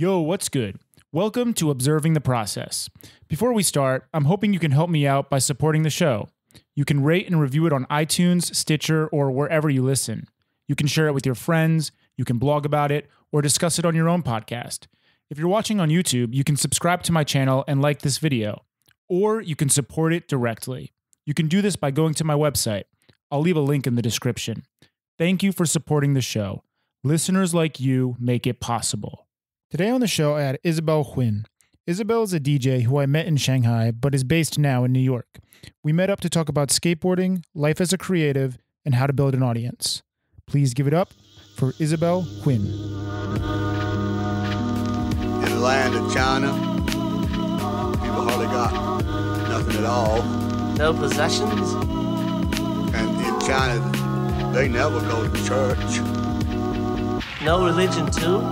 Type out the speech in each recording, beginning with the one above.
Yo, what's good? Welcome to Observing the Process. Before we start, I'm hoping you can help me out by supporting the show. You can rate and review it on iTunes, Stitcher, or wherever you listen. You can share it with your friends, you can blog about it, or discuss it on your own podcast. If you're watching on YouTube, you can subscribe to my channel and like this video, or you can support it directly. You can do this by going to my website. I'll leave a link in the description. Thank you for supporting the show. Listeners like you make it possible. Today on the show, I had Isabel Huynh. Isabel is a DJ who I met in Shanghai, but is based now in New York. We met up to talk about skateboarding, life as a creative, and how to build an audience. Please give it up for Isabel Huynh. In the land of China, people hardly got nothing at all. No possessions? And in China, they never go to church. No religion too?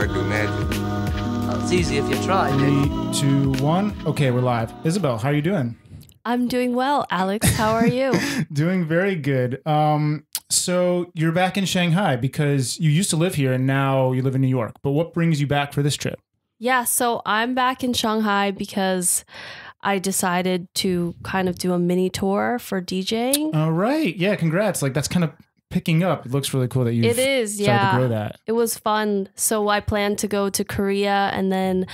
Or do magic. Well, it's easy if you try, Three, Nick. two, one. Okay, we're live. Isabel, how are you doing? I'm doing well, Alex. How are you? Doing very good. Um, so you're back in Shanghai because you used to live here and now you live in New York. But what brings you back for this trip? yeah, so I'm back in Shanghai because I decided to kind of do a mini tour for DJing. All right. Yeah, congrats. Like that's kind of picking up. It looks really cool that you it is, started to grow yeah. that. It was fun. So I planned to go to Korea and then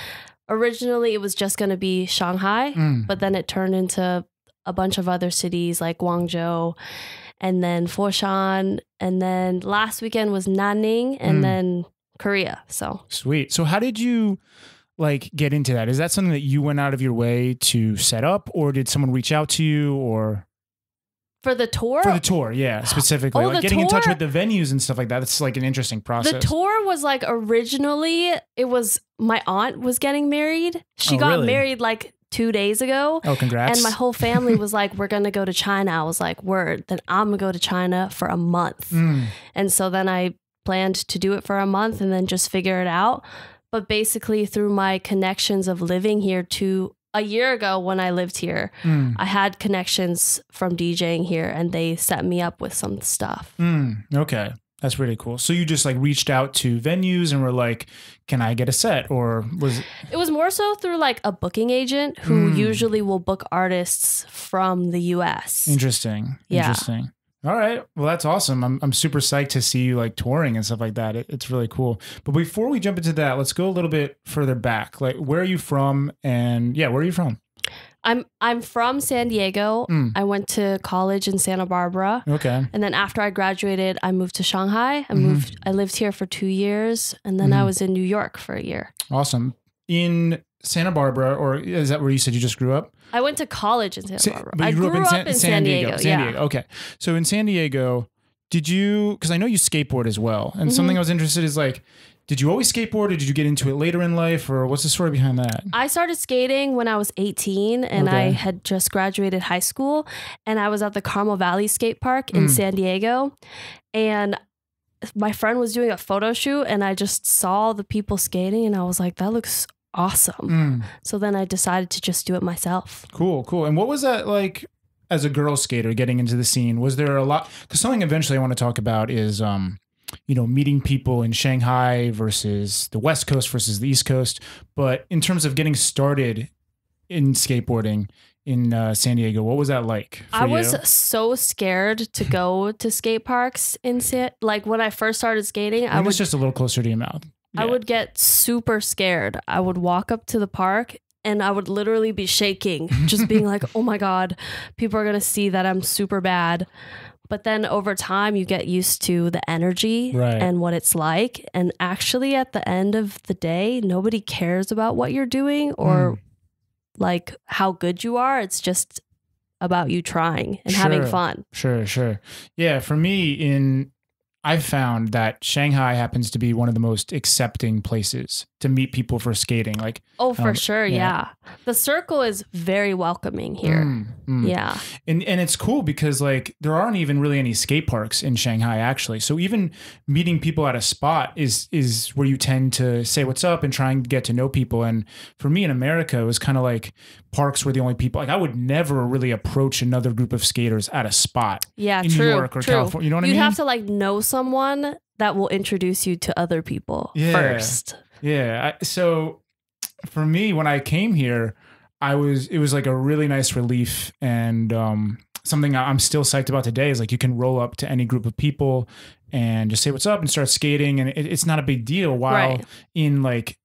originally it was just going to be Shanghai, Mm. but then it turned into a bunch of other cities like Guangzhou and then Foshan and then last weekend was Nanning and Mm. then Korea. So Sweet. So how did you like get into that? Is that something that you went out of your way to set up or did someone reach out to you or for the tour, for the tour? Yeah, specifically. Oh, like getting in touch with the venues and stuff like that. That's like an interesting process. The tour was like originally it was my aunt was getting married. She Oh, got really? married like 2 days ago. oh, congrats. And my whole family was like, We're gonna go to China. I was like, Word, then I'm gonna go to China for a month. Mm. And so then I planned to do it for a month and then just figure it out. But basically, through my connections of living here to a year ago when I lived here, Mm. I had connections from DJing here and they set me up with some stuff. Mm. Okay. That's really cool. So you just like reached out to venues and were like, "Can I get a set?" Or was It was more so through like a booking agent who Mm. usually will book artists from the US. interesting. Yeah. Interesting. All right. Well, that's awesome. I'm I'm super psyched to see you like touring and stuff like that. It, it's really cool. But before we jump into that, let's go a little bit further back. Like, where are you from? And yeah, where are you from? I'm I'm from San Diego. Mm. I went to college in Santa Barbara. Okay. And then after I graduated, I moved to Shanghai. I Mhm. moved I lived here for 2 years and then I Mhm. was in New York for a year. Awesome. In Santa Barbara, or is that where you said you just grew up? I went to college in Santa Sa- Barbara. but you I grew, grew, up in, up San, in San Diego. San yeah. Diego. Okay. So in San Diego, did you? Because I know you skateboard as well, and something Mm-hmm. I was interested is like, did you always skateboard, or did you get into it later in life, or what's the story behind that? I started skating when I was 18 and Okay. I had just graduated high school and I was at the Carmel Valley skate park in Mm. San Diego and my friend was doing a photo shoot and I just saw the people skating and I was like that looks awesome. Mm, So then I decided to just do it myself. cool, cool. And what was that like as a girl skater getting into the scene? Was there a lot? Because something eventually I want to talk about is, um, you know, meeting people in Shanghai versus the West Coast versus the East Coast. But in terms of getting started in skateboarding in uh, San Diego, what was that like? For I was you? so scared to go to skate parks in San like when I first started skating, I I was just a little closer to your mouth. I would get super scared. I would walk up to the park and I would literally be shaking, just being like, oh my God, people are going to see that I'm super bad. But then over time, you get used to the energy Right. and what it's like. And actually, at the end of the day, nobody cares about what you're doing or Mm. like how good you are. It's just about you trying and having fun. Sure, sure. Yeah, for me in I've found that Shanghai happens to be one of the most accepting places to meet people for skating. Like Oh, for Um, sure. yeah. Yeah. The circle is very welcoming here. mm, mm. Yeah. And and it's cool because like there aren't even really any skate parks in Shanghai actually. So even meeting people at a spot is is where you tend to say what's up and try and get to know people. And for me in America, it was kind of like parks were the only people. Like I would never really approach another group of skaters at a spot. Yeah, in New true. York or true. California, you know what I mean? You'd have to like know someone that will introduce you to other people Yeah. first. Yeah. I, so for me, when I came here, I was it was like a really nice relief and um, something I'm still psyched about today is like you can roll up to any group of people and just say what's up and start skating and it, it's not a big deal. While Right. in like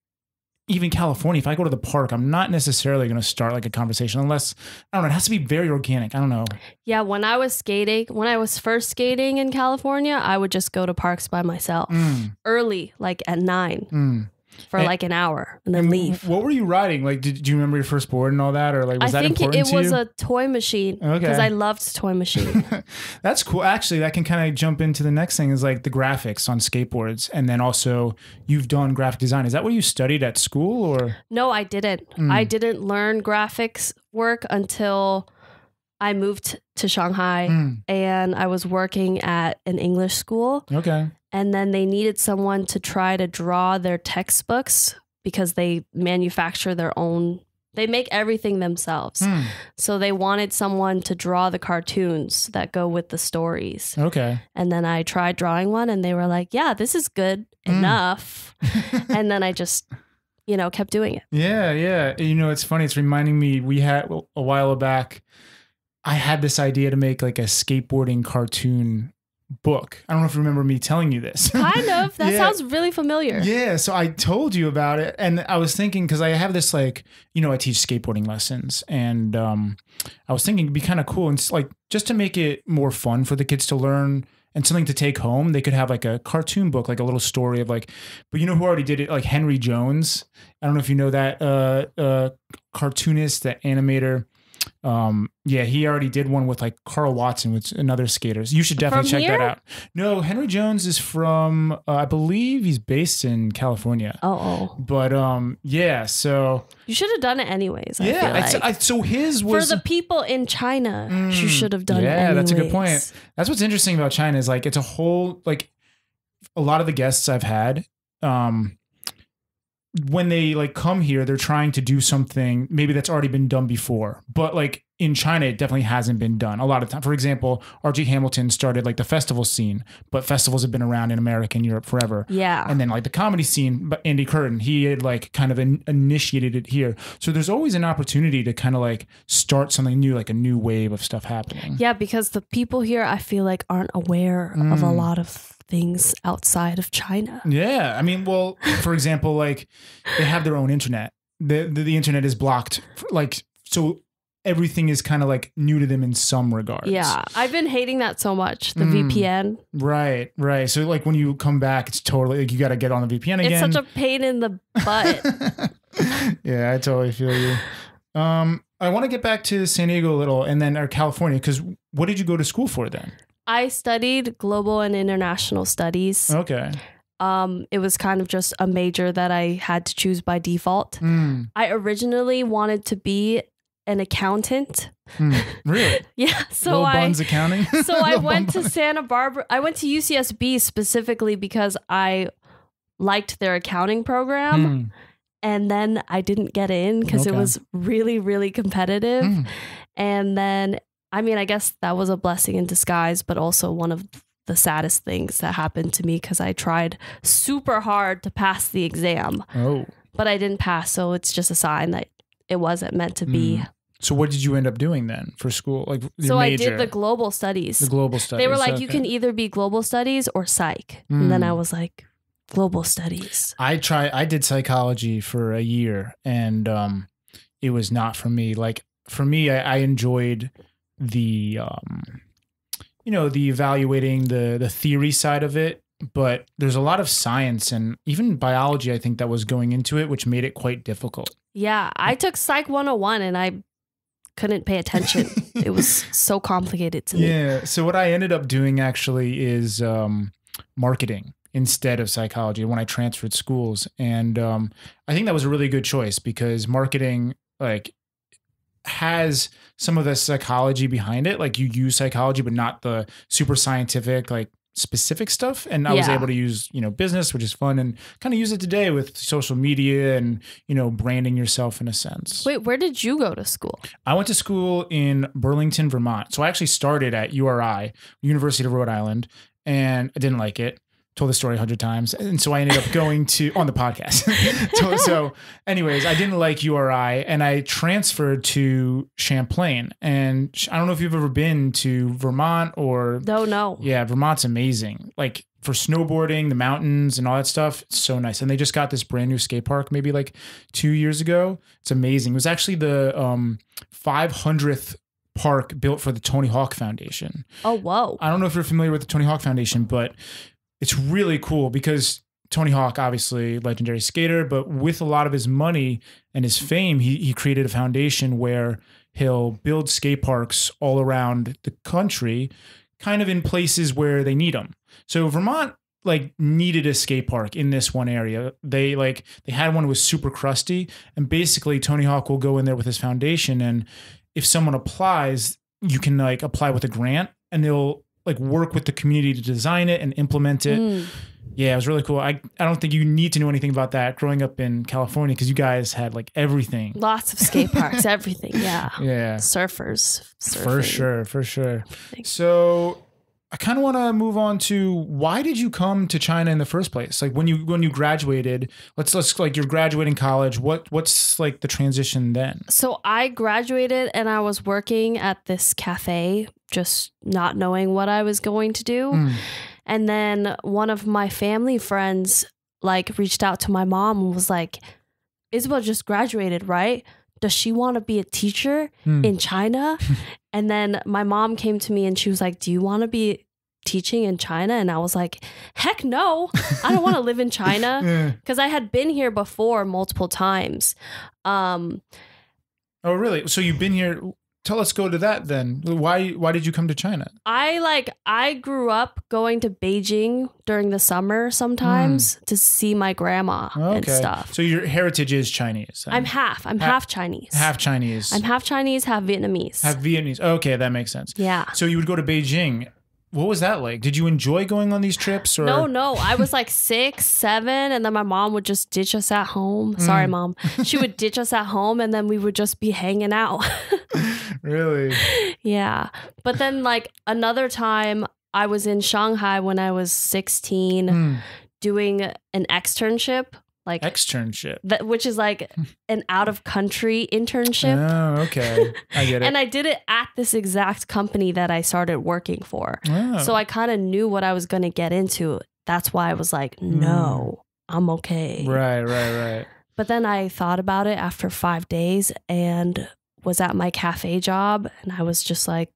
even California, if I go to the park, I'm not necessarily going to start like a conversation unless I don't know. It has to be very organic. I don't know. Yeah, when I was skating, when I was first skating in California, I would just go to parks by myself Mm, early, like at nine mm. For And- like an hour and then And leave. What were you riding? Like, did, do you remember your first board and all that, or like was I that think important it to was a toy machine because Okay. I loved toy machine. That's cool. Actually, that can kind of jump into the next thing is like the graphics on skateboards. And then also you've done graphic design. Is that what you studied at school or? no, I didn't. Mm. I didn't learn graphics work until I moved to Shanghai Mm, and I was working at an English school. okay. And then they needed someone to try to draw their textbooks because they manufacture their own. They make everything themselves. Hmm, So they wanted someone to draw the cartoons that go with the stories. Okay. And then I tried drawing one and they were like, yeah, this is good Mm. enough. and then I just, you know, kept doing it. Yeah, yeah. You know, it's funny. It's reminding me. We had a while back. I had this idea to make like a skateboarding cartoon book. I don't know if you remember me telling you this. Kind of. That Yeah. sounds really familiar. Yeah, so I told you about it, and I was thinking because I have this like, you know, I teach skateboarding lessons, and um, I was thinking it'd be kind of cool and like just to make it more fun for the kids to learn and something to take home. They could have like a cartoon book, like a little story of like, but you know who already did it? Like Henry Jones. I don't know if you know that uh, uh, cartoonist, that animator. Um, yeah, he already did one with like Carl Watson with another skaters. You should definitely From check that out. No, Henry Jones is from, uh, I believe he's based in California. Oh, oh. But um, yeah. So You should have done it anyways. Yeah. like. I, so his was For the people in China, Mm, you should have done it yeah, that's a good point. that's what's interesting about China is like it's a whole like a lot of the guests I've had. Um, when they like come here, they're trying to do something maybe that's already been done before, but like in China, it definitely hasn't been done a lot of time. For example, R.G. Hamilton started like the festival scene, but festivals have been around in America and Europe forever. Yeah. and then like the comedy scene but andy Curtain he had like kind of in, initiated it here so there's always an opportunity to kind of like start something new like a new wave of stuff happening Yeah, because the people here, I feel like, aren't aware of a Mm. lot of things outside of China. yeah i mean well for example like they have their own internet the the, the internet is blocked like so everything is kind of like new to them in some regards Yeah, I've been hating that so much. The Mm. VPN. right right so like when you come back it's totally like you got to get on the vpn again It's such a pain in the butt. yeah, I totally feel you. Um, I want to get back to San Diego a little, and then or California, because what did you go to school for then? I studied global and international studies. Okay. Um, it was kind of just a major that I had to choose by default. Mm, I originally wanted to be an accountant. mm. Really? Yeah, so I accounting. so I went to Santa Barbara. I went to UCSB specifically because I liked their accounting program, Mm, and then I didn't get in because it was really, really competitive. mm. And then, I mean, I guess that was a blessing in disguise, but also one of the saddest things that happened to me because I tried super hard to pass the exam, Oh, but I didn't pass. So it's just a sign that it wasn't meant to be. Mm. so what did you end up doing then for school? Like your So I did the global studies. the global studies. they were like, you can either be global studies or psych. And then I Mm. was like, global studies. I try. I did psychology for a year, and um, it was not for me. Like for me, I, I enjoyed the um, you know, the evaluating the the theory side of it. But there's a lot of science and even biology. I think that was going into it, which made it quite difficult. Yeah, I took Psych 101 and I couldn't pay attention. it was so complicated to me. Yeah. So what I ended up doing actually is um, marketing instead of psychology when I transferred schools, and um, I think that was a really good choice because marketing like has some of the psychology behind it. Like you use psychology, but not the super scientific like specific stuff. And I was able to use you know business, which is fun, and kind of use it today with social media and you know branding yourself in a sense. Wait, where did you go to school? I went to school in Burlington, Vermont. So I actually started at URI, University of Rhode Island, and I didn't like it. Told the story a hundred times, and so I ended up going to on the podcast. so, so, anyways, I didn't like URI, and I transferred to Champlain. And I don't know if you've ever been to Vermont or No, no. yeah, Vermont's amazing. Like for snowboarding, the mountains and all that stuff, it's so nice. And they just got this brand new skate park maybe like two years ago. It's amazing. It was actually the um 500th park built for the Tony Hawk Foundation. Oh, whoa. I don't know if you're familiar with the Tony Hawk Foundation, but it's really cool because Tony Hawk, obviously legendary skater, but with a lot of his money and his fame, he he created a foundation where he'll build skate parks all around the country, kind of in places where they need them. So Vermont like needed a skate park in this one area. They like they had one that was super crusty, and basically Tony Hawk will go in there with his foundation, and if someone applies, you can like apply with a grant, and they'll like work with the community to design it and implement it. Mm. Yeah, it was really cool. I, I don't think you need to know anything about that growing up in California because you guys had like everything. Lots of skate parks, everything. Yeah. Yeah, Surfers. Surfing. for sure, for sure. Everything. So I kind of want to move on to why did you come to China in the first place? Like when you when you graduated, let's let's like you're graduating college. What what's like the transition then? So I graduated and I was working at this cafe, just not knowing what I was going to do. Mm. And then one of my family friends like reached out to my mom and was like, Isabel just graduated, right? Does she want to be a teacher Hmm. in China? and then my mom came to me and she was like, Do you want to be teaching in China? And I was like, Heck no. I don't want to live in China Yeah. because I had been here before multiple times. Um, Oh really? So you've been here. Tell us go to that then. Why why did you come to China? I like I grew up going to Beijing during the summer sometimes hmm. to see my grandma and stuff. So your heritage is Chinese. then. I'm half. I'm Ha- half Chinese. half Chinese. I'm half Chinese, half Vietnamese. half Vietnamese. Okay, that makes sense. yeah. So you would go to Beijing. What was that like? Did you enjoy going on these trips? Or No, no. I was like six, seven, and then my mom would just ditch us at home. Sorry, Mm. mom. She would ditch us at home, and then we would just be hanging out. really? yeah. But then, like, another time, I was in Shanghai when I was 16 Hmm. doing an externship, like, Externship. that, which is like an out of country internship. Oh, okay. I get it. And I did it at this exact company that I started working for. Oh. So I kind of knew what I was going to get into. That's why I was like, no, I'm okay. right, right, right. But then I thought about it after five days and was at my cafe job. And I was just like,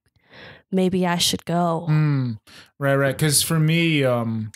maybe I should go. Mm, right, right. Because for me, um,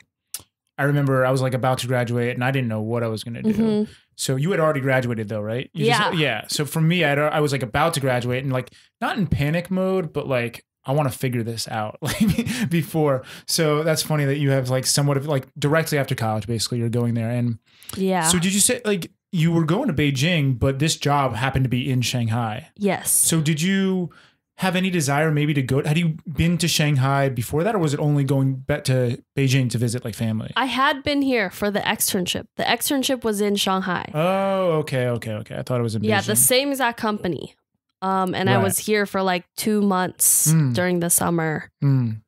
I remember I was like about to graduate and I didn't know what I was gonna do. Mhm. So you had already graduated though, right? You Yeah. yeah. So for me, I I was like about to graduate and like not in panic mode, but like I want to figure this out like before. So that's funny that you have like somewhat of like directly after college, basically you're going there. And Yeah. so did you say like you were going to Beijing, but this job happened to be in Shanghai? yes. So did you have any desire maybe to go? Had you been to Shanghai before that, or was it only going back to Beijing to visit like family? I had been here for the externship. The externship was in Shanghai. Oh, okay, okay, okay. I thought it was in yeah, Beijing. the same exact company. Um, and I was here for like two months Mm. during the summer. Mm.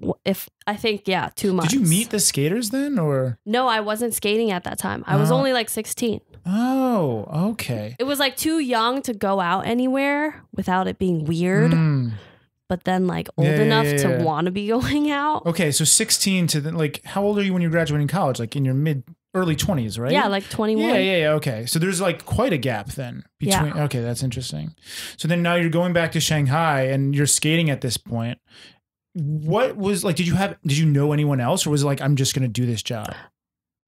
W- If I think, yeah, two months. Did you meet the skaters then, or? No, I wasn't skating at that time. I was Oh. only like 16. Oh, okay. It was like too young to go out anywhere without it being weird, Mm. but then like old Yeah, yeah, enough yeah, to want to be going out. Okay, so sixteen to then like, how old are you when you're graduating college? Like in your mid early twenties, right? Yeah, like 21. Yeah, yeah, yeah. Okay. So there's like quite a gap then Yeah. between. Okay, that's interesting. So then now you're going back to Shanghai and you're skating at this point. What was like? Did you have? Did you know anyone else, or was it like I'm just gonna do this job?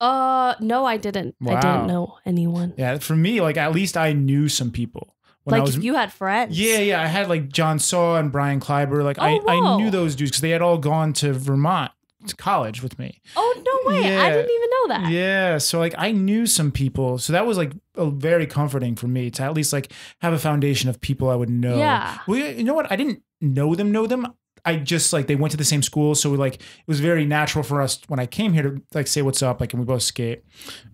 Uh, no, I didn't. I Wow. didn't know anyone. Yeah, for me, like at least I knew some people when like I was. you had friends. yeah, yeah. I had like John Saw and Brian Kleiber. Like I, Oh, I whoa. knew those dudes because they had all gone to Vermont to college with me. Oh no way! Yeah. I didn't even know that. Yeah, so like I knew some people, so that was like a very comforting for me to at least like have a foundation of people I would know. Yeah. Well, you know what? I didn't know them, know them. I just like they went to the same school, so like it was very natural for us when I came here to like say what's up, like and we both skate.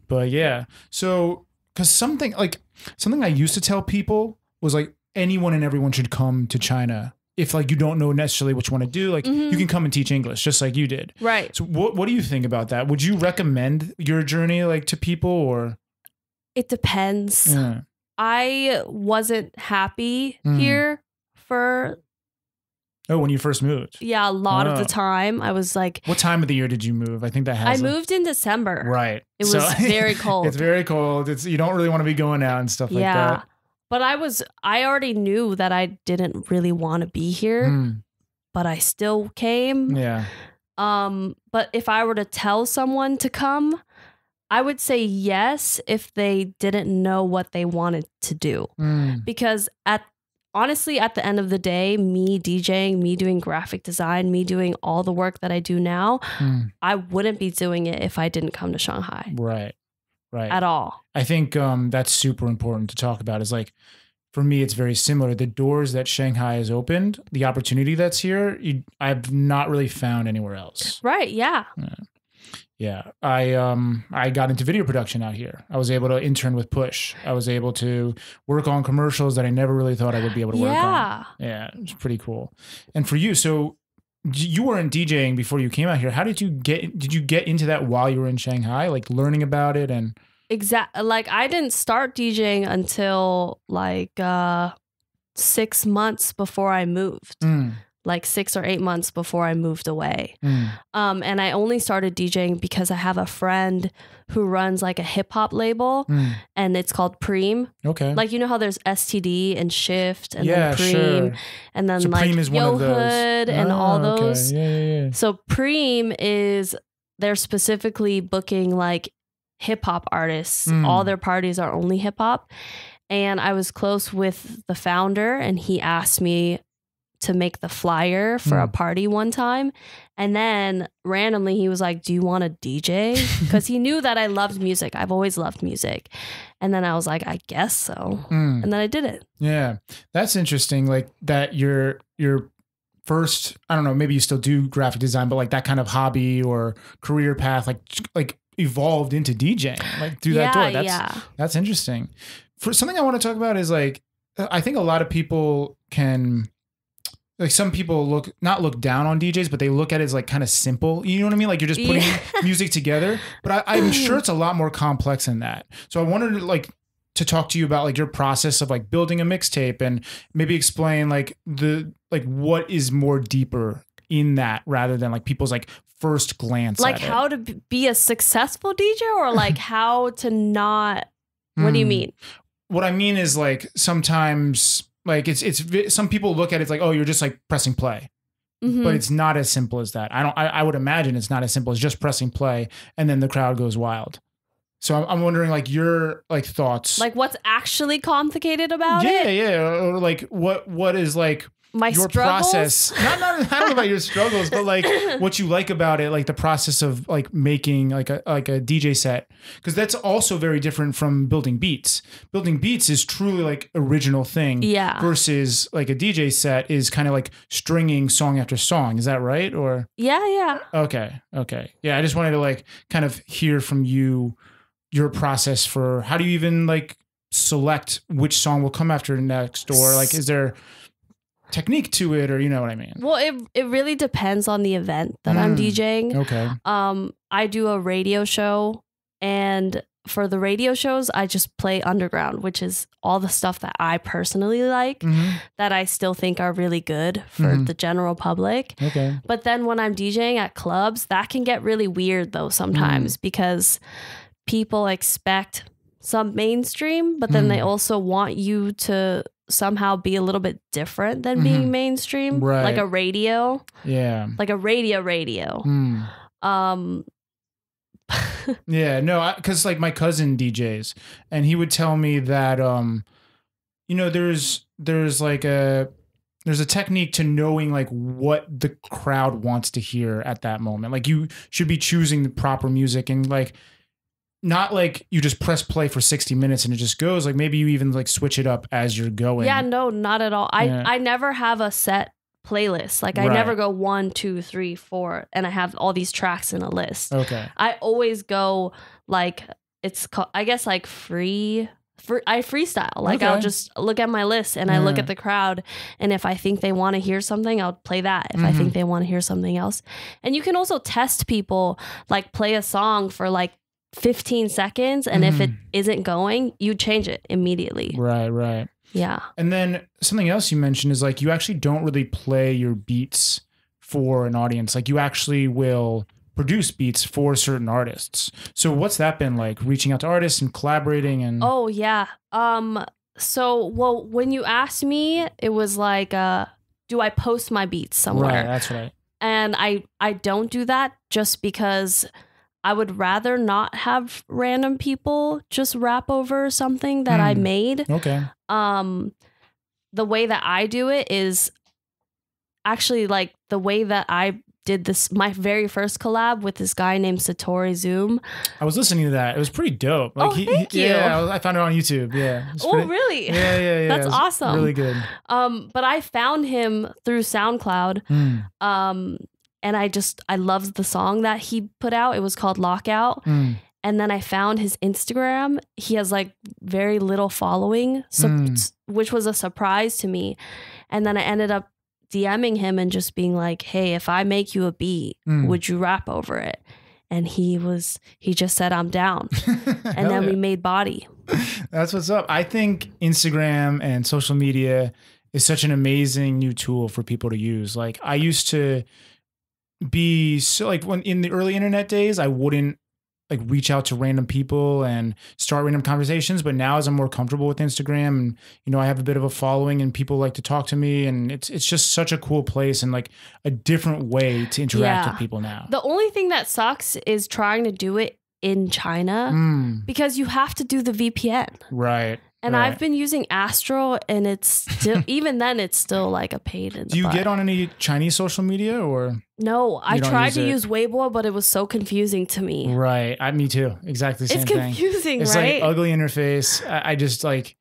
But yeah, so because something like something I used to tell people was like anyone and everyone should come to China if like you don't know necessarily what you want to do, like Mhm. you can come and teach English just like you did. Right. So what what do you think about that? Would you recommend your journey like to people or It depends. Yeah. I wasn't happy Mm. here for Oh, when you first moved. yeah, a lot of Oh. the time. I was like What time of the year did you move? I think that I has a- moved in December. right. It was very cold. It's very cold. It's you don't really want to be going out and stuff like yeah. that. But I was I already knew that I didn't really want to be here, Mm, but I still came. yeah. Um, but if I were to tell someone to come, I would say yes if they didn't know what they wanted to do. Mm, Because at honestly, at the end of the day, me DJing, me doing graphic design, me doing all the work that I do now, mm, I wouldn't be doing it if I didn't come to Shanghai right. Right. at all. I think um, that's super important to talk about. Is like, for me, it's very similar. The doors that Shanghai has opened, the opportunity that's here, you, I've not really found anywhere else. Right. Yeah. Yeah, I um I got into video production out here. I was able to intern with Push. I was able to work on commercials that I never really thought I would be able to work on. Yeah. Yeah, it's pretty cool. And for you, so you weren't DJing before you came out here. How did you get? Did you get into that while you were in Shanghai, like learning about it and? Exact. Like I didn't start DJing until like uh six months before I moved. Mm, Like six or eight months before I moved away. mm, Um, and I only started DJing because I have a friend who runs like a hip hop label, mm. and it's called Preem. Okay. Like you know how there's STD and Shift and yeah, then Preem sure. and then So like Preem is Yo. Hood and Ah, all okay. those. Yeah, yeah, yeah. So Preem is they're specifically booking like hip hop artists. Mm. All their parties are only hip hop. And I was close with the founder and he asked me to make the flyer for a Mm. party one time. And then randomly he was like, "Do you want a DJ?" Cuz he knew that I loved music. I've always loved music. And then I was like, "I guess so." Mm. And then I did it. Yeah, that's interesting. Like that, your your first, I don't know, maybe you still do graphic design, but like that kind of hobby or career path, like like evolved into DJing, like through yeah, that door. That's yeah. that's interesting. For something I want to talk about is like, I think a lot of people can. Like some people look not look down on DJs, but they look at it as like kind of simple. You know what I mean? Like you're just putting Yeah. music together. But I, I'm sure it's a lot more complex than that. So I wanted to like to talk to you about like your process of like building a mixtape and maybe explain like the like what is more deeper in that rather than like people's like first glance like at it. how to be a successful DJ or like how to not what do you Hmm. mean? what I mean is like sometimes like it's it's some people look at it it's like oh you're just like pressing play Mhm. but it's not as simple as that I don't I, I would imagine it's not as simple as just pressing play and then the crowd goes wild so I'm, I'm wondering like your like thoughts like what's actually complicated about yeah it? yeah or, or, like what what is like My your struggles? process. Not, not I don't know about your struggles but like what you like about it like the process of like making like a like a DJ set. Because that's also very different from building beats. Building beats is truly like original thing Yeah. versus like a DJ set is kind of like stringing song after song. Is that right or? Yeah, yeah. okay okay. Yeah I just wanted to like kind of hear from you your process for how do you even like select which song will come after next? Or like is there technique to it or you know what I mean Well, it it really depends on the event that I'm Mm. DJing. okay Um, I do a radio show, and for the radio shows, I just play underground, which is all the stuff that I personally like Mhm. that I still think are really good for Mhm. the general public. okay But then when I'm DJing at clubs, that can get really weird though sometimes because people expect some mainstream, but then they Mm. also want you to somehow be a little bit different than being Mhm. mainstream, Right. like a radio, yeah like a radio radio. Mm. Um Yeah, no, because like my cousin DJs, and he would tell me that um, you know, there's there's like a there's a technique to knowing like what the crowd wants to hear at that moment. Like you should be choosing the proper music and like not like you just press play for 60 minutes and it just goes. Like maybe you even like switch it up as you're going. yeah, no, not at all. I Yeah. I never have a set playlist. Like I Right. never go one, two, three, four, and I have all these tracks in a list. Okay. I always go like it's called I guess like free fr- I freestyle. Like I'll just look at my list and I look at the crowd, and if I think they want to hear something, I'll play that. If Mm-hmm. I think they want to hear something else, and you can also test people, like play a song for like 15 seconds, and if it Mm-hmm. isn't going, you change it immediately. Right, right. Yeah. And then something else you mentioned is like you actually don't really play your beats for an audience. Like you actually will produce beats for certain artists. So what's that been like reaching out to artists and collaborating and Oh yeah. Um. So well, when you asked me, it was like, uh, do I post my beats somewhere? Right, that's right. and I I don't do that just because I would rather not have random people just rap over something that I Hmm. made. Okay. Um the way that I do it is actually like the way that I did this my very first collab with this guy named Satori Zoom. I was listening to that. It was pretty dope. Like Oh, he, thank he- you. Yeah, I was- I found it on YouTube. Yeah. Oh, pretty- really? Yeah, yeah, yeah. That's awesome. Really good. Um but I found him through SoundCloud. Mm, Um and I just I loved the song that he put out. It was called Lockout. mm. and then I found his Instagram. He has like very little following, so, Mm. which was a surprise to me. And then I ended up DMing him and just being like, "Hey, if I make you a beat, Mm. would you rap over it?" And he was he just said, "I'm down." And then yeah. we made Body. That's what's up. I think Instagram and social media is such an amazing new tool for people to use. Like I used to be so like when in the early internet days, I wouldn't like reach out to random people and start random conversations. But now as I'm more comfortable with Instagram and you know, I have a bit of a following and people like to talk to me and it's it's just such a cool place and like a different way to interact Yeah. with people now. The only thing that sucks is trying to do it in China Mm, because you have to do the VPN. right. And right. I've been using Astrill, and it's still even then it's still like a pain in the Do you butt. get on any Chinese social media or No, I tried use to it? use Weibo, but it was so confusing to me. Right. I me too. Exactly same It's thing. confusing, It's right? like ugly interface. I, I just like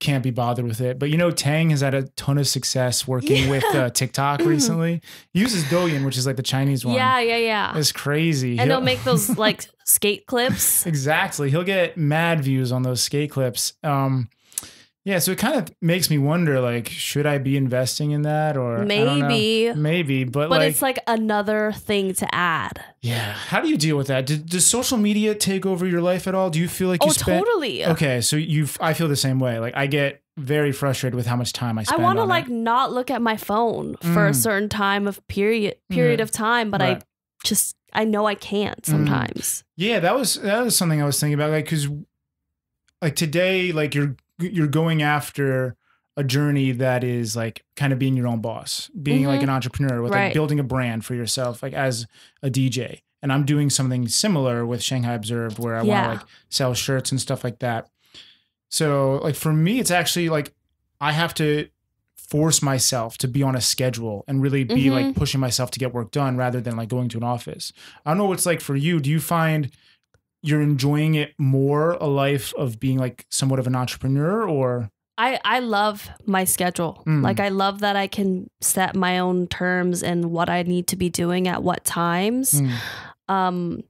can't be bothered with it. But you know, Tang has had a ton of success working with uh, TikTok recently. He uses Douyin, which is like the Chinese one. yeah, yeah, yeah. It's crazy. And He'll- they'll make those like skate clips. exactly. He'll get mad views on those skate clips. Um, yeah, so it kind of makes me wonder, like, should I be investing in that or I don't know. Maybe. maybe, but, But like, it's like another thing to add. yeah. How do you deal with that? Did, does social media take over your life at all? Do you feel like you Oh, spend? totally. Okay, so you, I feel the same way. Like I get very frustrated with how much time I spend. I want to like it. not look at my phone for a Mm. certain time of period period Mm. of time, but Right. I just I know I can't sometimes. Yeah, that was that was something I was thinking about. Like, because like today, like you're you're going after a journey that is like kind of being your own boss, being like Mhm. an entrepreneur with like building a brand for yourself, like as a DJ. And I'm doing something similar with Shanghai Observed, where I Yeah. want to like sell shirts and stuff like that. So, like for me, it's actually like I have to force myself to be on a schedule and really be Mhm. like pushing myself to get work done rather than like going to an office. I don't know what it's like for you. Do you find you're enjoying it more a life of being like somewhat of an entrepreneur or I I love my schedule. Mm. Like I love that I can set my own terms and what I need to be doing at what times. Mm, Um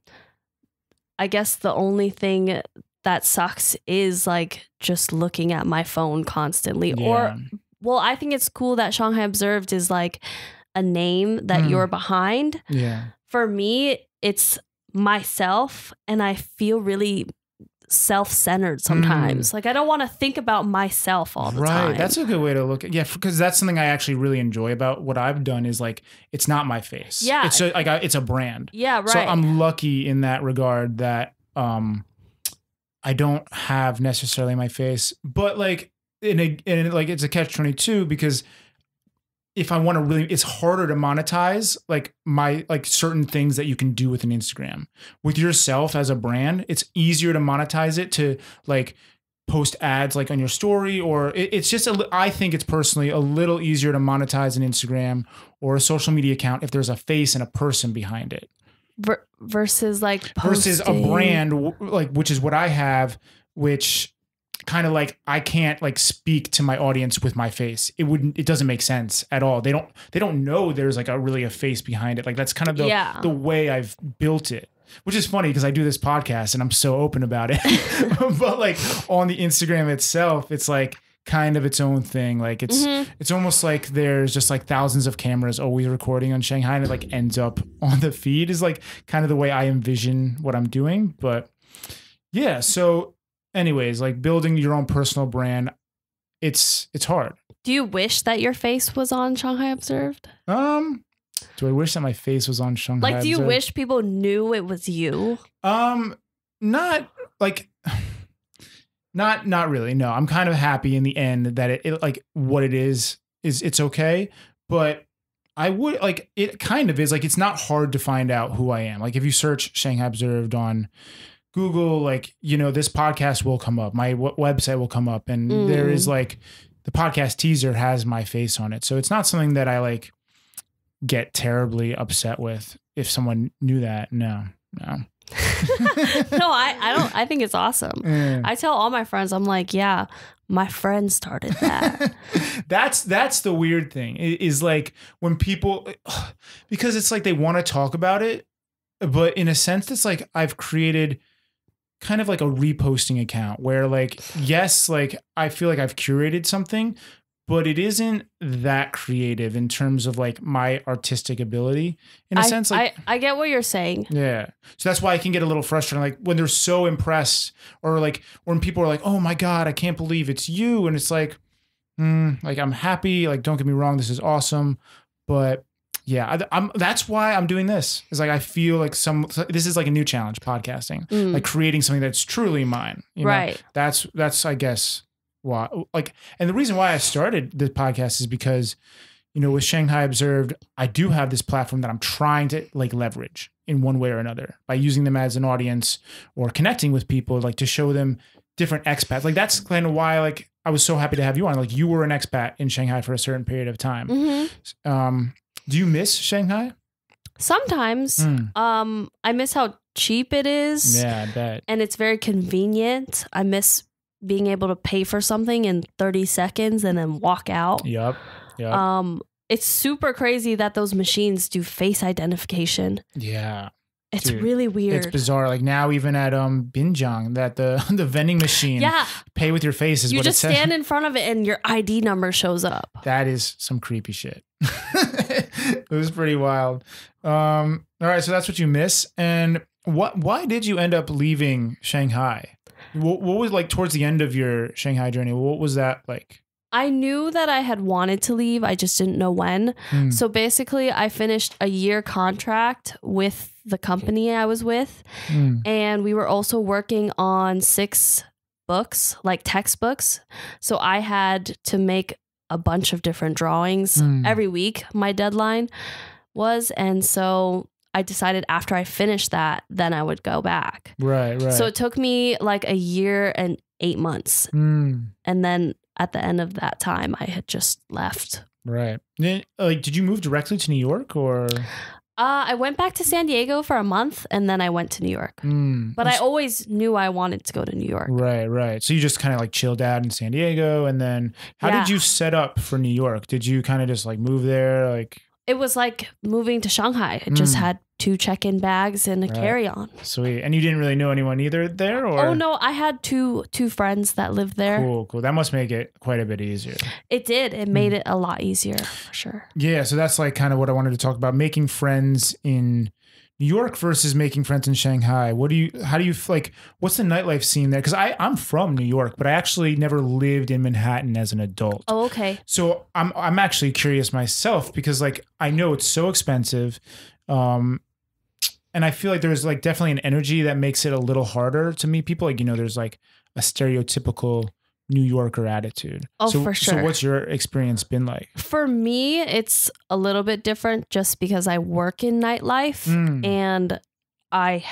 I guess the only thing that sucks is like just looking at my phone constantly or well, I think it's cool that Shanghai Observed is like a name that Mm. you're behind. yeah. For me, it's myself and I feel really self-centered sometimes. Like I don't want to think about myself all the Mm. right. time. That's a good way to look at Yeah, because that's something I actually really enjoy about what I've done is like it's not my face. Yeah. It's a, like I, it's a brand. yeah, right. So I'm lucky in that regard that um I don't have necessarily my face, but like in a in like it's a catch 22 because if I want to really it's harder to monetize like my like certain things that you can do with an Instagram. With yourself as a brand, it's easier to monetize it to like post ads like on your story or it, it's just a I think it's personally a little easier to monetize an Instagram or a social media account if there's a face and a person behind it Ver- versus like versus a brand like which is what I have, which kind of like I can't like speak to my audience with my face. It wouldn't. It doesn't make sense at all. They don't. They don't know there's like a really a face behind it. Like that's kind of the Yeah. the way I've built it. which is funny because I do this podcast and I'm so open about it. but like on the Instagram itself, it's like kind of its own thing. Like it's Mhm. it's almost like there's just like thousands of cameras always recording on Shanghai and it like ends up on the feed is like kind of the way I envision what I'm doing. But yeah, so anyways, like building your own personal brand, it's it's hard. Do you wish that your face was on Shanghai Observed? Um do I wish that my face was on Shanghai? Like, do you Observed? wish people knew it was you? Um, not like, not not really. No, I'm kind of happy in the end that it, it like what it is is it's okay, but I would like it. Kind of is like it's not hard to find out who I am. Like if you search Shanghai Observed on Google, like you know this podcast will come up, my w- website will come up, and there Mm. is like the podcast teaser has my face on it, so it's not something that I like get terribly upset with if someone knew that. No, no. no, I, I don't. I think it's awesome. Yeah. I tell all my friends, I'm like, yeah, my friend started that. that's that's the weird thing is like when people because it's like they want to talk about it but in a sense it's like i've created kind of like a reposting account where like yes like i feel like i've curated something but it isn't that creative in terms of like my artistic ability in a I, sense like I, I get what you're saying. yeah. So that's why I can get a little frustrated. Like when they're so impressed or like when people are like, oh my God, I can't believe it's you. And it's like, mm, like I'm happy. Like, don't get me wrong. This is awesome. But yeah, I, I'm, that's why I'm doing this. It's like, I feel like some, this is like a new challenge podcasting, Mm. like creating something that's truly mine. you know? right. That's, that's, I guess why, like, and the reason why I started this podcast is because, you know, with Shanghai Observed, I do have this platform that I'm trying to like leverage in one way or another by using them as an audience or connecting with people, like to show them different expats. Like that's kind of why like I was so happy to have you on. Like you were an expat in Shanghai for a certain period of time. hmm Um, do you miss Shanghai? Sometimes, Mm. um, I miss how cheap it is, Yeah, I bet. and it's very convenient. I miss being able to pay for something in 30 seconds and then walk out. Yep. Yep. Um, it's super crazy that those machines do face identification. yeah. It's Dude, really weird. It's bizarre. Like now, even at um Binjang, that the the vending machine, yeah, pay with your face is you what just it says. stand in front of it and your ID number shows up. That is some creepy shit. it was pretty wild. Um, all right, so that's what you miss. And what? Why did you end up leaving Shanghai? What, what was like towards the end of your Shanghai journey? What was that like? I knew that I had wanted to leave, I just didn't know when. Hmm. So basically, I finished a year contract with the company I was with, Hmm. and we were also working on six books, like textbooks. So I had to make a bunch of different drawings Mm. every week. My deadline was, and so I decided after I finished that, then I would go back. Right, right. So it took me like a year and eight months, Hmm. and then at the end of that time, I had just left. right. Then, like, did you move directly to New York or? Uh, I went back to San Diego for a month, and then I went to New York. Hmm. But I always knew I wanted to go to New York. Right, right. So you just kind of like chilled out in San Diego, and then how Yeah. did you set up for New York? Did you kind of just like move there, like? It was like moving to Shanghai. I just Mm. had two check-in bags and a Right. carry-on. Sweet. And you didn't really know anyone either there or Oh no, I had two two friends that lived there. Cool, cool. That must make it quite a bit easier. It did. It made it a lot easier for sure. Yeah, so that's like kind of what I wanted to talk about making friends in New York versus making friends in Shanghai. What do you how do you like what's the nightlife scene there? Cuz I I'm from New York, but I actually never lived in Manhattan as an adult. Oh, okay. So I'm I'm actually curious myself because like I know it's so expensive. Um and I feel like there's like definitely an energy that makes it a little harder to meet people. Like, you know, there's like a stereotypical New Yorker attitude. Oh, so, for So sure. what's your experience been like? For me, it's a little bit different just because I work in nightlife Mm. and I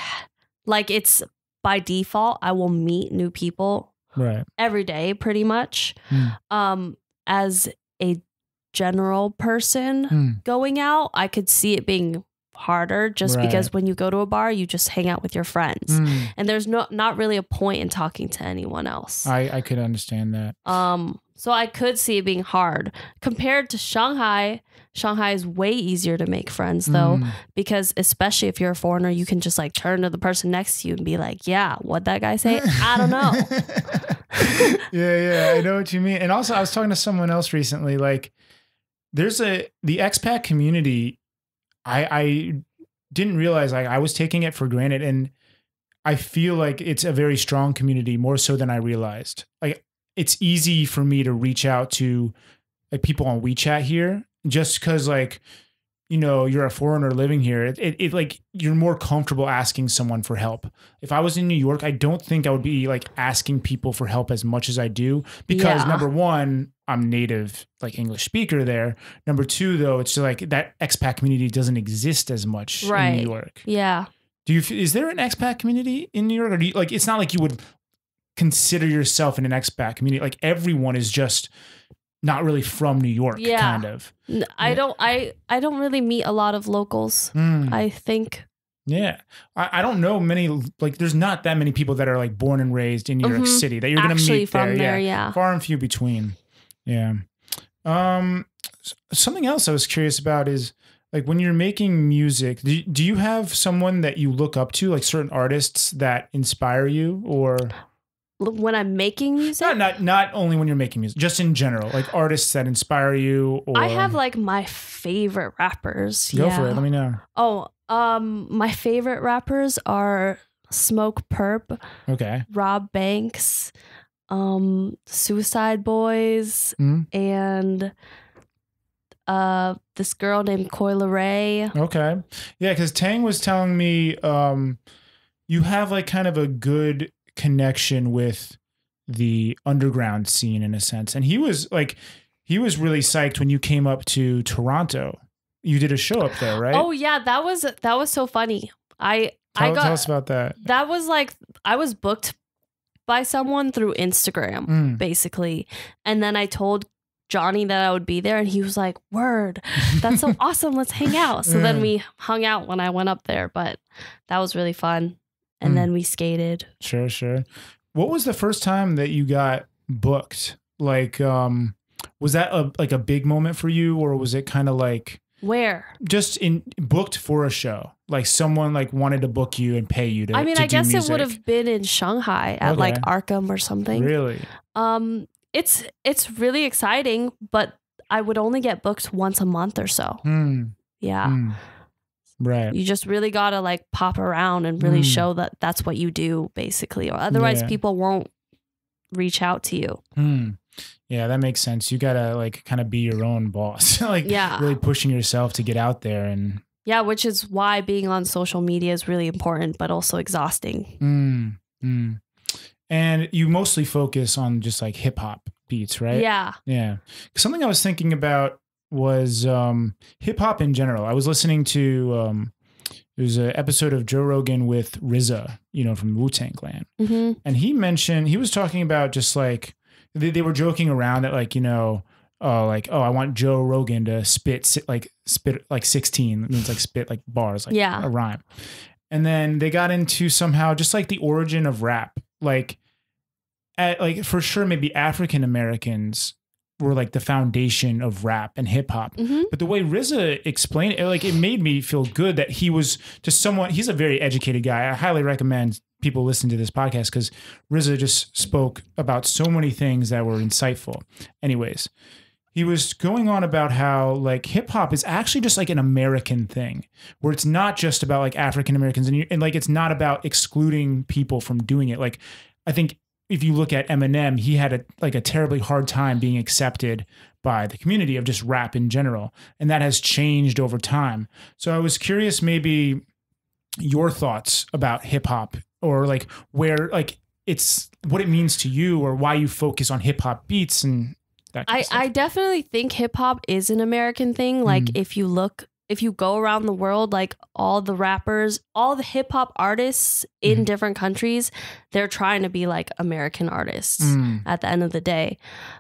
like it's by default I will meet new people Right. every day pretty much. Mm. Um as a general person Mm. going out, I could see it being harder just Right. because when you go to a bar, you just hang out with your friends. Mm, And there's no not really a point in talking to anyone else. I I could understand that. Um, so I could see it being hard compared to Shanghai. Shanghai is way easier to make friends though, Mm. because especially if you're a foreigner, you can just like turn to the person next to you and be like, "Yeah, what that guy say? I don't know." yeah, yeah, I know what you mean. And also, I was talking to someone else recently. Like, there's a the expat community. I I didn't realize like I was taking it for granted, and I feel like it's a very strong community, more so than I realized. Like, it's easy for me to reach out to like people on WeChat here, just because like you know you're a foreigner living here it, it, it like you're more comfortable asking someone for help if i was in new york i don't think i would be like asking people for help as much as i do because Yeah. number one i'm native like english speaker there number two though it's just like that expat community doesn't exist as much in new york yeah. do you is there an expat community in new york or do you like it's not like you would consider yourself in an expat community like everyone is just not really from new york Yeah. kind of I Yeah. don't I I don't really meet a lot of locals. Mm. I think Yeah. I, I don't know many, like, there's not that many people that are like born and raised in New York Mhm. City that you're going to meet from there. there, yeah. yeah. Far and few between. Yeah. Um, something else I was curious about is like when you're making music, do, do you have someone that you look up to, like certain artists that inspire you or When I'm making music, not, not, not only when you're making music, just in general, like artists that inspire you or I have like my favorite rappers. go yeah. for it. Let me know. Oh, um, my favorite rappers are Smokepurpp, Okay. Rob Banks, um, Suicide Boys, Mhm. and uh, this girl named Coi Leray. Okay. Yeah, because Tang was telling me um, you have like kind of a good connection with the underground scene in a sense. And he was like, he was really psyched when you came up to Toronto. You did a show up there, right? Oh yeah, that was that was so funny. I tell, I got tell us about that. that was like I was booked by someone through Instagram. Mm. basically. And then I told Johnny that I would be there, and he was like, Word, that's so awesome. Let's hang out. So then we hung out when I went up there, but that was really fun. And Mm. then we skated. Sure, sure. What was the first time that you got booked? Like, um, was that a like a big moment for you, or was it kind of like Where? just in booked for a show? Like someone like wanted to book you and pay you to. I mean, to I do guess it would have been in Shanghai at like Arkham or something. really. Um, it's it's really exciting, but I would only get booked once a month or so. Hmm. Yeah. hmm. Right. You just really gotta like pop around and really Mm. show that that's what you do, basically, or otherwise Yeah. people won't reach out to you. Hmm. Yeah, that makes sense. You gotta like kind of be your own boss. like Yeah. really pushing yourself to get out there and Yeah, which is why being on social media is really important, but also exhausting. mm, mm. and you mostly focus on just like hip hop beats, right? Yeah. Yeah. Something I was thinking about was um, hip hop in general. I was listening to um, there's an episode of Joe Rogan with RZA, you know, from Wu Tang Clan, hmm and he mentioned he was talking about just like they, they were joking around that like you know. Oh, like oh, I want Joe Rogan to spit like spit like sixteen. It means like spit like bars, like Yeah. a rhyme. And then they got into somehow just like the origin of rap, like at, like for sure maybe African Americans were like the foundation of rap and hip hop. hmm But the way RZA explained it, like it made me feel good that he was just someone. He's a very educated guy. I highly recommend people listen to this podcast because RZA just spoke about so many things that were insightful. Anyways, he was going on about how like hip hop is actually just like an American thing, where it's not just about like African Americans and, you- and like it's not about excluding people from doing it. Like I think if you look at Eminem, he had a like a terribly hard time being accepted by the community of just rap in general, and that has changed over time. So I was curious, maybe your thoughts about hip hop, or like where like it's what it means to you, or why you focus on hip hop beats and I. I definitely think hip hop is an American thing. Like Mhm. if you look if you go around the world, like all the rappers, all the hip hop artists in Mhm. different countries, they're trying to be like American artists. Mm, at the end of the day.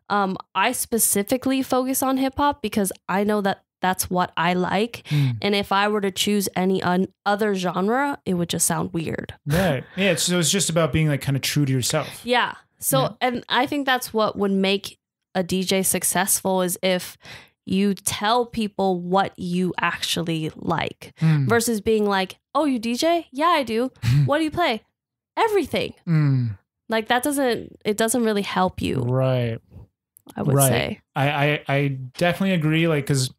Um, I specifically focus on hip hop because I know that that's what I like. Mm. And if I were to choose any un- other genre, it would just sound weird. Right. Yeah. So it's just about being like kind of true to yourself. Yeah. So, Yeah. and I think that's what would make a DJ successful is if you tell people what you actually like Mm. versus being like, oh, you DJ? Yeah, I do. what do you play? Everything. Mm. Like that doesn't, it doesn't really help you, Right. I would Right. say. I, I, I definitely agree. Like, because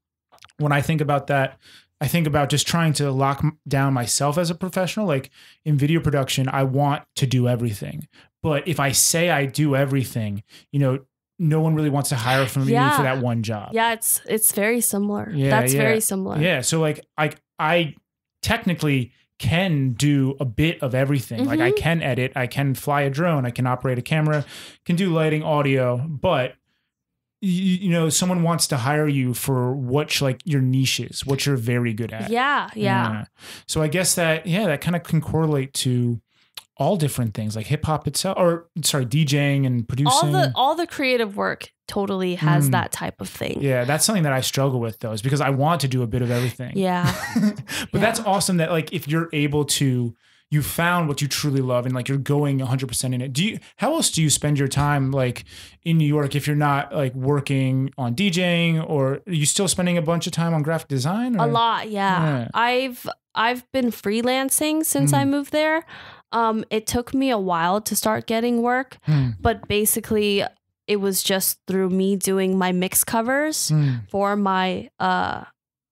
when I think about that, I think about just trying to lock down myself as a professional. Like in video production, I want to do everything. But if I say I do everything, you know, no one really wants to hire from me Yeah. for that one job. Yeah, it's it's very similar. Yeah, That's yeah. very similar. Yeah. So like I I technically can do a bit of everything. Like I Mhm. can edit, I can fly a drone, I can operate a camera, can do lighting, audio, but you, you know, someone wants to hire you for what like your niche is, what you're very good at. Yeah, yeah. So I guess that yeah, that kind of can correlate to all different things like hip hop itself, or sorry, DJing and producing. All the all the creative work totally has Mm. that type of thing. yeah, that's something that I struggle with though, is because I want to do a bit of everything. Yeah. but that's awesome that like if you're able to you found what you truly love and like you're going 100% in it do you how else do you spend your time like in new york if you're not like working on djing or are you still spending a bunch of time on graphic design A lot, yeah. Yeah. I've I've been freelancing since I Mm. moved there. Um, it took me a while to start getting work, Hmm, but basically it was just through me doing my mix covers hmm, for my uh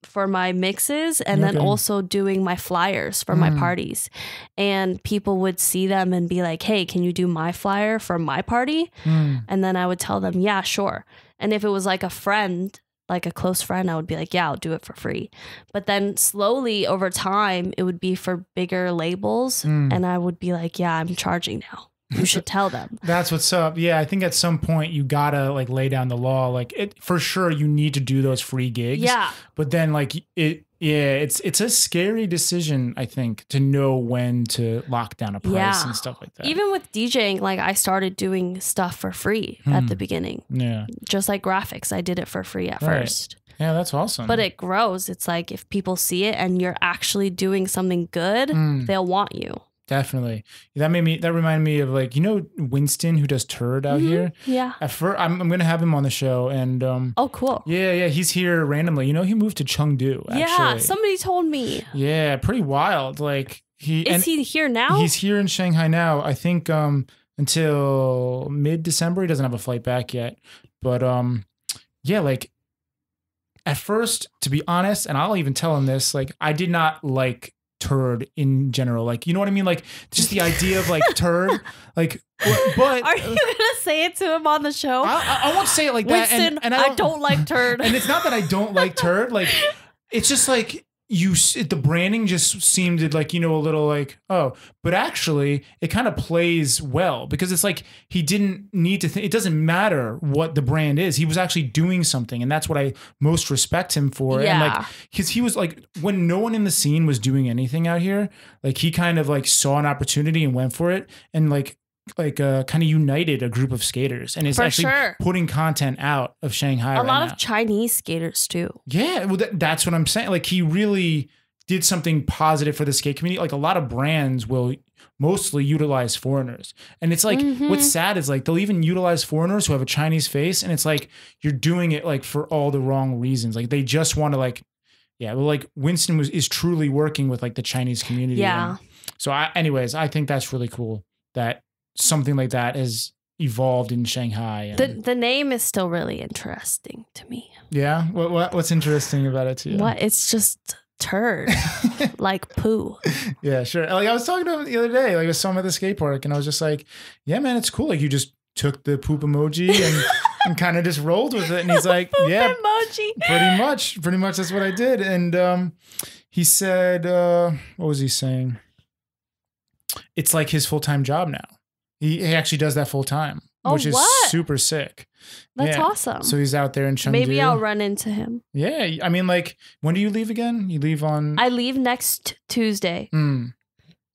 for my mixes and then also doing my flyers for my Mm. parties. And people would see them and be like, "Hey, can you do my flyer for my party?" hmm. And then I would tell them, yeah, sure. And if it was like a friend, like a close friend, I would be like, yeah, I'll do it for free. But then slowly over time, it would be for bigger labels. Mm. And I would be like, yeah, I'm charging now. You should tell them. that's what's up yeah i think at some point you gotta like lay down the law like it for sure you need to do those free gigs Yeah. but then like it yeah it's it's a scary decision i think to know when to lock down a price Yeah. and stuff like that Even with DJing, like I started doing stuff for free at Hmm. the beginning, yeah just like graphics. I did it for free at Right. first. yeah that's awesome But it grows. It's like if people see it and you're actually doing something good, Mm, they'll want you. Definitely that made me that reminded me of like you know winston who does turd out Mhm. here Yeah. at first I'm, I'm gonna have him on the show and um Oh, cool. yeah yeah he's here randomly you know he moved to chengdu actually. Yeah. Somebody told me. yeah pretty wild like he Is he here now? he's here in shanghai now i think um until mid-december he doesn't have a flight back yet but um yeah like at first to be honest and i'll even tell him this like i did not like turd in general like you know what i mean like just the idea of like turd like but, Are you uh, gonna say it to him on the show? I, I- I won't say it like that Winston, and, and I, don't like turd. and it's not that I don't like turd. Like it's just like you. s- The branding just seemed like you know a little like oh, but actually it kind of plays well because it's like he didn't need to. think it doesn't matter what the brand is. He was actually doing something, and that's what I most respect him for. And like Yeah. because he was like when no one in the scene was doing anything out here, like he kind of like saw an opportunity and went for it, and like like uh kind of united a group of skaters and is For actually sure. putting content out of Shanghai. a right lot now. of Chinese skaters too. Yeah, well, that, that's what I'm saying. Like he really did something positive for the skate community. Like a lot of brands will mostly utilize foreigners, and it's like Mhm. what's sad is like they'll even utilize foreigners who have a Chinese face, and it's like you're doing it like for all the wrong reasons. Like they just want to like, yeah, well, like Winston was is truly working with like the Chinese community. Yeah. and so, I, anyways, I think that's really cool that something like that has evolved in Shanghai. And, The the name is still really interesting to me. yeah, what, what what's interesting about it to you? What? It's just turd, like poo. Yeah, sure. Like I was talking to him the other day, like I saw him at the skate park, and I was just like, "Yeah, man, it's cool. Like you just took the poop emoji and and kind of just rolled with it." And he's like, "Yeah, emoji. pretty much, pretty much that's what I did." And um, he said, uh, "What was he saying? It's like his full time job now. He, he actually does that full time, Oh, which is what? super sick. That's Yeah. awesome. So he's out there in Chengdu. Maybe I'll run into him. Yeah, I mean, like, when do you leave again? You leave on I leave next Tuesday. Mm.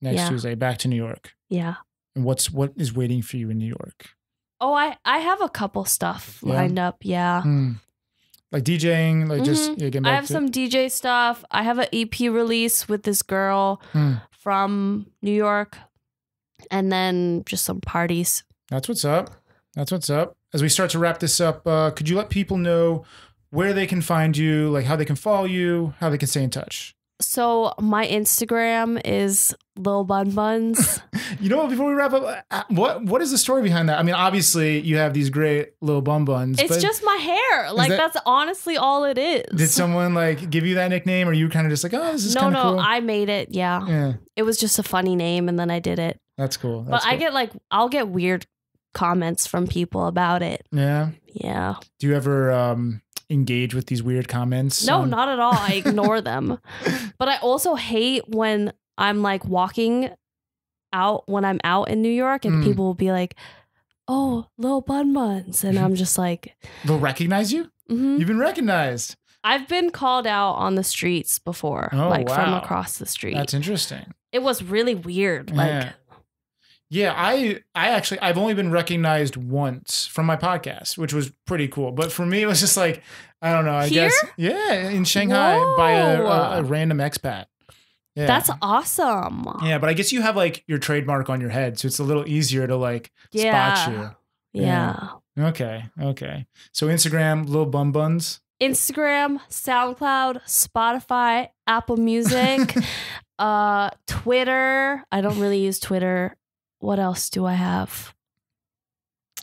next Yeah. Tuesday back to New York. Yeah. And what's what is waiting for you in New York? Oh, I I have a couple stuff Yeah? lined up. Yeah. Hmm. Like DJing, like just Mhm. yeah, I have some DJ stuff. I have an EP release with this girl Hmm. from New York, and then just some parties. That's what's up. That's what's up. As we start to wrap this up, uh, could you let people know where they can find you, like how they can follow you, how they can stay in touch? So my Instagram is Lil Bun Buns. You know what? Before we wrap up, uh, what what is the story behind that? I mean, obviously you have these great little Bun buns. it's just my hair. Like that- that's honestly all it is. Did someone like give you that nickname, or you kind of just like, oh, this is no, kind no, of cool? I made it. Yeah. yeah, it was just a funny name, and then I did it. that's cool. but That's I get like I'll get weird comments from people about it. yeah. Yeah. Do you ever um, engage with these weird comments? No, on- not at all. I ignore them. But I also hate when I'm like walking out when I'm out in New York and Mm. people will be like, "Oh, little bun buns," and I'm just like, They'll recognize you. mhm. You've been recognized. I've been called out on the streets before, Oh, like from across the street. That's interesting. it was really weird. Like, Yeah. Yeah, I I actually I've only been recognized once from my podcast, which was pretty cool. But for me, it was just like I don't know. I Here? guess yeah, in Shanghai by a, a, a random expat. Yeah. that's awesome. yeah, but I guess you have like your trademark on your head, so it's a little easier to like Yeah. spot you. Yeah. Okay, okay. So Instagram, little bun buns. Instagram, SoundCloud, Spotify, Apple Music, uh, Twitter. I don't really use Twitter. What else do I have?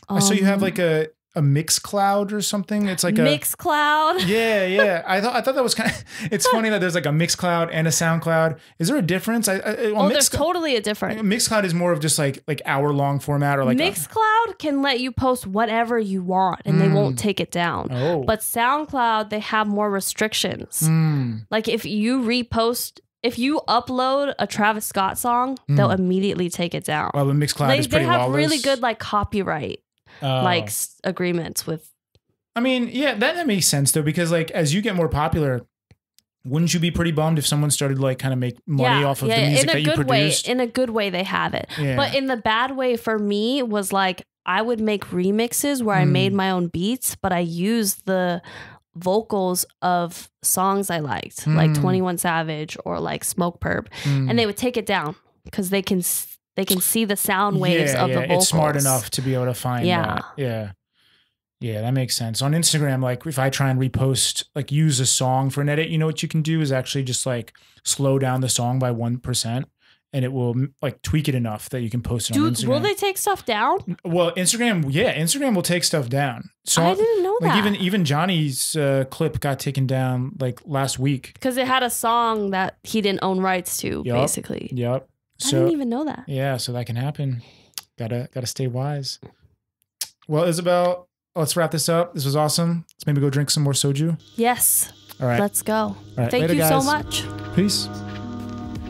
I saw you have Um, like a a Mixcloud or something. It's like a Mixcloud. Yeah, yeah. I thought I thought that was kind of. It's funny that there's like a Mixcloud and a SoundCloud. Is there a difference? I, I well, Oh, there's Mixcloud, totally a difference. Mixcloud is more of just like like hour long format or like a- Mixcloud can let you post whatever you want and they Mm. won't take it down. oh, But SoundCloud, they have more restrictions. Mm, Like if you repost, if you upload a Travis Scott song, they'll immediately take it down. well, the Mixcloud they, is pretty they have lawless. really good like copyright Oh. like s- agreements with I mean, yeah, that, that makes sense though because like as you get more popular, wouldn't you be pretty bummed if someone started like kind of make money off of the music in a that you good produced? way in a good way they have it Yeah. but in the bad way for me was like i would make remixes where i Mm. made my own beats but i used the vocals of songs i liked like Mm. 21 savage or like Smokepurpp Mm. and they would take it down because they can they can see the sound waves yeah, of yeah, the vocals It's smart enough to be able to find Yeah. that. Yeah. Yeah, that makes sense. On Instagram, like if I try and repost, like use a song for an edit, you know what you can do is actually just like slow down the song by 1% and it will like tweak it enough that you can post it on Dude, Instagram. will they take stuff down? well, Instagram, yeah, Instagram will take stuff down. So I didn't know like that. even even Johnny's uh, clip got taken down like last week. because it had a song that he didn't own rights to, Yup. basically. Yep. I didn't even know that. Yeah, so that can happen. Gotta gotta stay wise. Well, Isabel, let's wrap this up. This was awesome. Let's maybe go drink some more soju. Yes, All right. let's go. Right. Thank Later, you so much. Peace.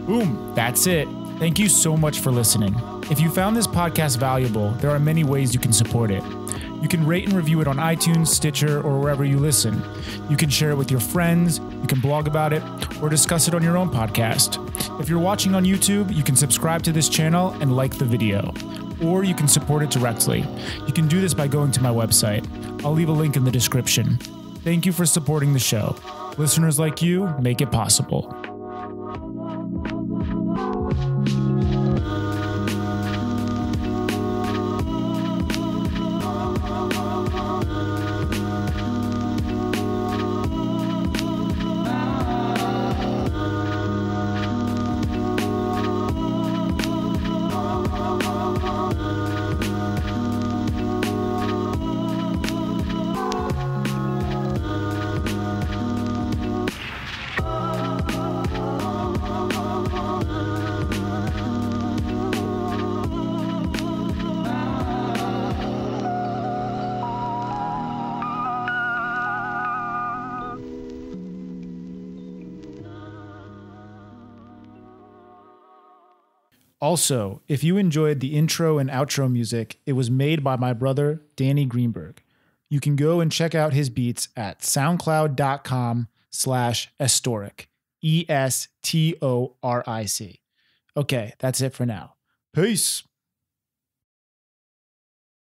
Boom. That's it. Thank you so much for listening. If you found this podcast valuable, there are many ways you can support it. You can rate and review it on iTunes, Stitcher, or wherever you listen. You can share it with your friends, you can blog about it, or discuss it on your own podcast. If you're watching on YouTube, you can subscribe to this channel and like the video. Or you can support it directly. You can do this by going to my website. I'll leave a link in the description. Thank you for supporting the show. Listeners like you make it possible. Also, if you enjoyed the intro and outro music, it was made by my brother, Danny Greenberg. You can go and check out his beats at soundcloud.com slash estoric. E S T O R I C. Okay, that's it for now. Peace.